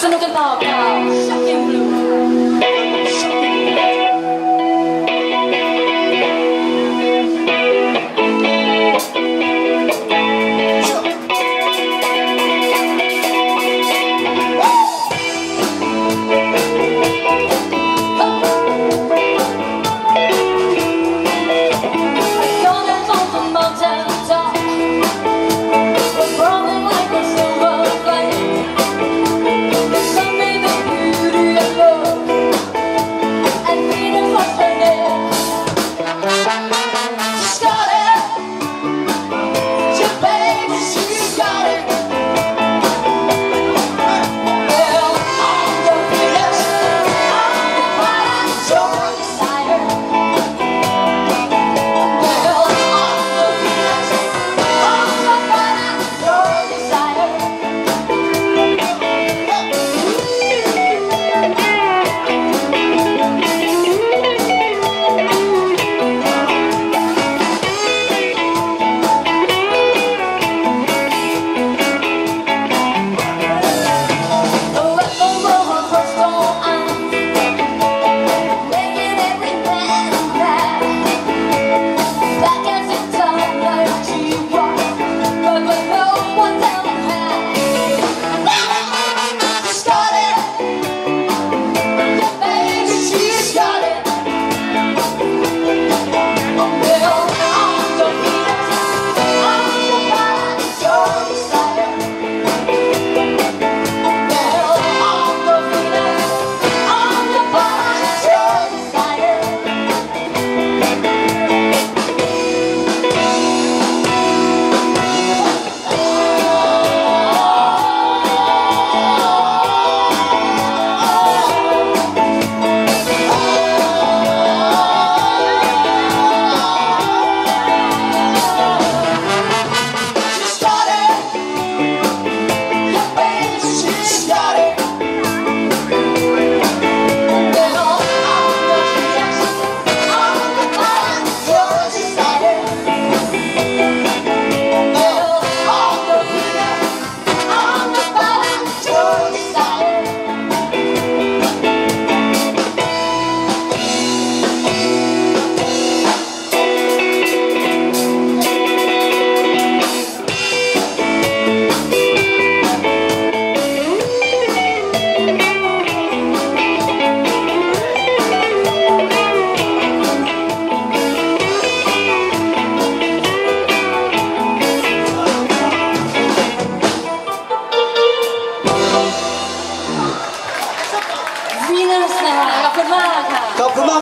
Shocking blue. Shocking blue. ดีนะสนะขอบคุณมากค่ะขอบคุณมาก